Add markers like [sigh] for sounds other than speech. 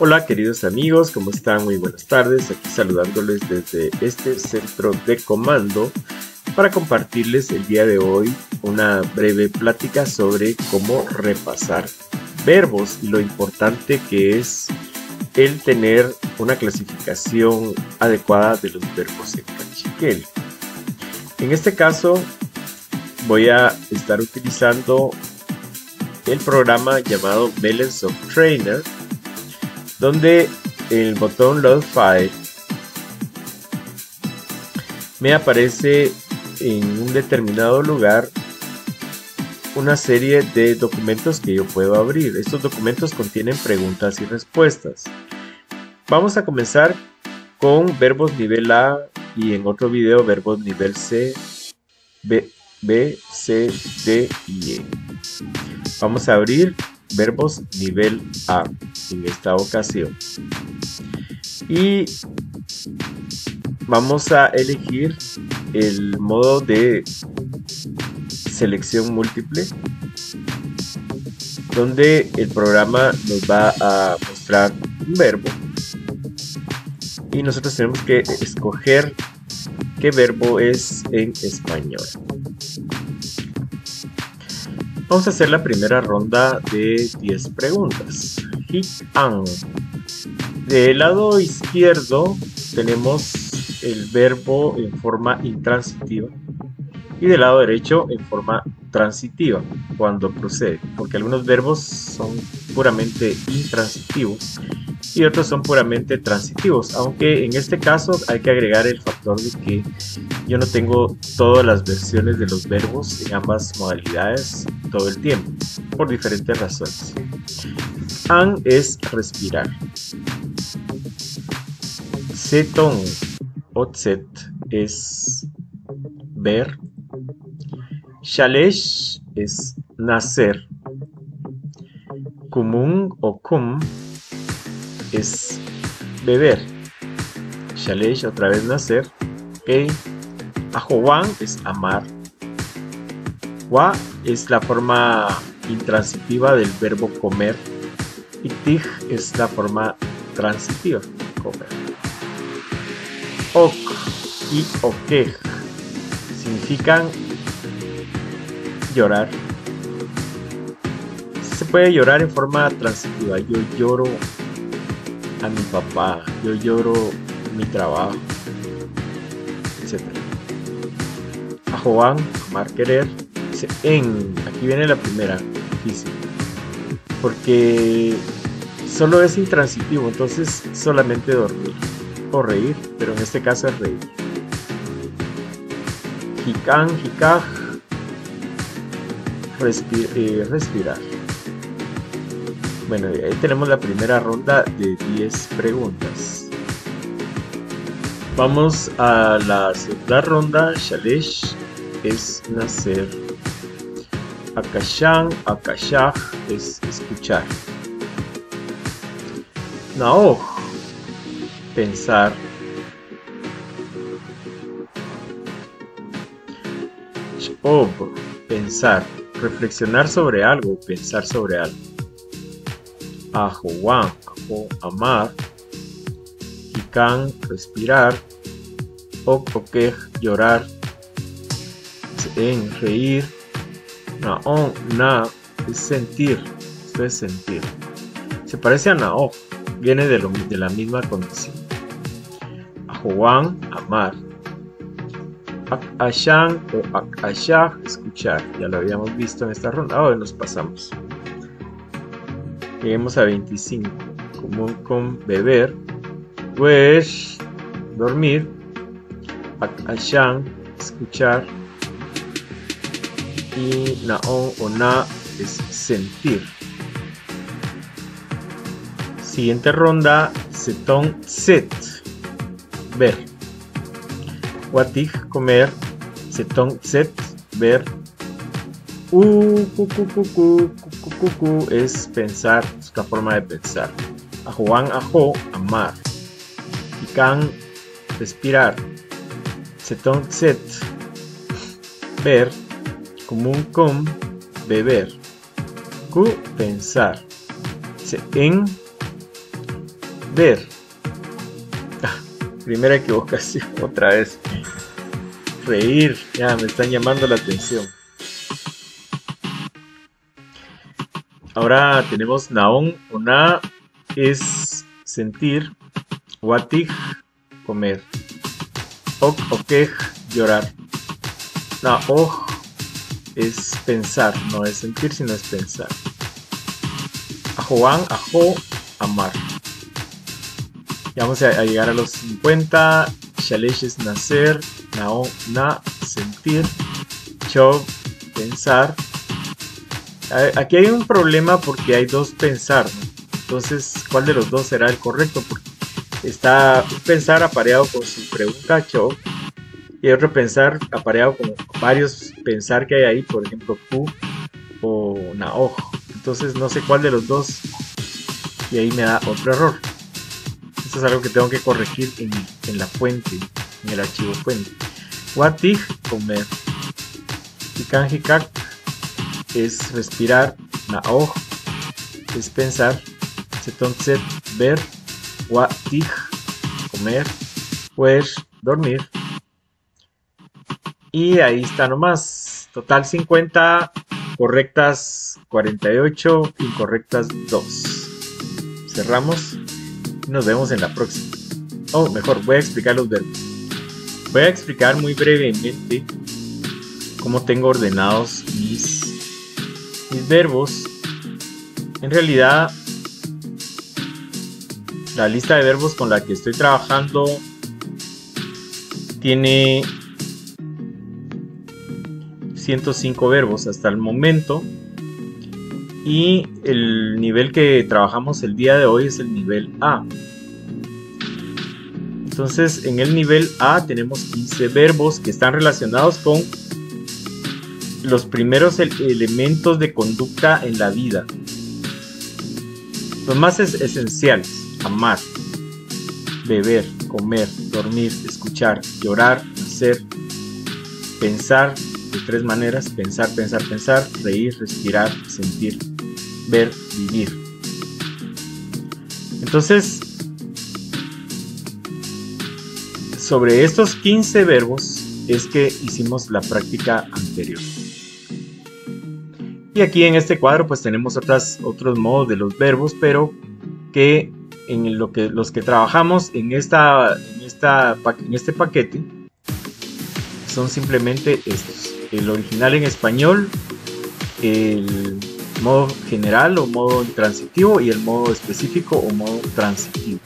Hola queridos amigos, ¿cómo están? Muy buenas tardes, aquí saludándoles desde este centro de comando para compartirles el día de hoy una breve plática sobre cómo repasar verbos y lo importante que es el tener una clasificación adecuada de los verbos en cachiquel. En este caso voy a estar utilizando el programa llamado Balance of Trainer donde el botón Load File me aparece en un determinado lugar una serie de documentos que yo puedo abrir. Estos documentos contienen preguntas y respuestas. Vamos a comenzar con verbos nivel A y en otro video verbos nivel C, B, B C, D y E. Vamos a abrir verbos nivel A en esta ocasión. Y vamos a elegir el modo de selección múltiple donde el programa nos va a mostrar un verbo y nosotros tenemos que escoger qué verbo es en español. Vamos a hacer la primera ronda de 10 preguntas. Hit an. Del lado izquierdo tenemos el verbo en forma intransitiva y del lado derecho en forma transitiva cuando procede, porque algunos verbos son puramente intransitivos y otros son puramente transitivos, aunque en este caso hay que agregar el factor de que yo no tengo todas las versiones de los verbos en ambas modalidades todo el tiempo, por diferentes razones. An es respirar. Seton Otset es ver. Shalesh es nacer. Kumun o kum es beber. Shalesh otra vez nacer. Okay. Ahowan es amar. Wa es la forma intransitiva del verbo comer. Y tig es la forma transitiva, comer. Ok y okej significan llorar. Se puede llorar en forma transitiva. Yo lloro a mi papá, yo lloro mi trabajo, etc. A Juan, amar querer, en, aquí viene la primera, difícil, porque solo es intransitivo, entonces solamente dormir o reír, pero en este caso es reír. Hikan, hikaj, eh, respirar. Bueno, ahí tenemos la primera ronda de 10 preguntas. Vamos a la segunda ronda. Shalesh es nacer. Akashan, Akashah es escuchar. Naoj, pensar. Shob, pensar. Reflexionar sobre algo, pensar sobre algo Juan, o amar, Hikan, respirar, Ok, llorar, en reír, Naon, na, es sentir, esto es sentir. Se parece a Nao, viene de, de la misma condición. Juan, amar. Ashan o Akashah, escuchar. Ya lo habíamos visto en esta ronda. Ahora nos pasamos. Lleguemos a 25. Común con beber. Pues dormir. Ashan, escuchar. Y naon o na es sentir. Siguiente ronda, setón set, ver. Watig, comer. Setón set, ver. U, cu, cu, cu, Cucu es pensar, es una forma de pensar. A Juan ajo, amar. Ikan, respirar. Setón set, ver. Común com, beber. Ku, pensar. Se en, ver. [laughs] Primera equivocación, [laughs] otra vez. Reír, ya me están llamando la atención. Ahora tenemos naon, una es sentir, watig, comer, ok, okej, llorar. Naoj es pensar, no es sentir, sino es pensar. Ajoan, ajo, amar. Ya vamos a, llegar a los 50. Shalesh es nacer, nao, na, sentir, cho, pensar, Aquí hay un problema porque hay dos pensar, Entonces, ¿cuál de los dos será el correcto? Está un pensar apareado con su pregunta cho y otro pensar apareado con varios pensar que hay ahí, por ejemplo, pu o naoj. Entonces, no sé cuál de los dos y ahí me da otro error. Esto es algo que tengo que corregir en, la fuente, en el archivo fuente. Watig, comer. Y kanji es respirar, naoj es pensar, entonces ver, watig, comer, pues dormir. Y ahí está nomás. Total 50, correctas 48, incorrectas 2. Cerramos nos vemos en la próxima. O mejor, voy a explicar los verbos. Voy a explicar muy brevemente cómo tengo ordenados mis verbos, en realidad la lista de verbos con la que estoy trabajando tiene 105 verbos hasta el momento y el nivel que trabajamos el día de hoy es el nivel A. Entonces en el nivel A tenemos 15 verbos que están relacionados con los primeros elementos de conducta en la vida. Los más esenciales, amar, beber, comer, dormir, escuchar, llorar, hacer, pensar de tres maneras, pensar, pensar, pensar, reír, respirar, sentir, ver, vivir. Entonces, sobre estos 15 verbos es que hicimos la práctica anterior. Y aquí en este cuadro pues tenemos otras, otros modos de los verbos, pero que en lo que, los que trabajamos en, esta, en, esta, en este paquete son simplemente estos. El original en español, el modo general o modo transitivo y el modo específico o modo transitivo.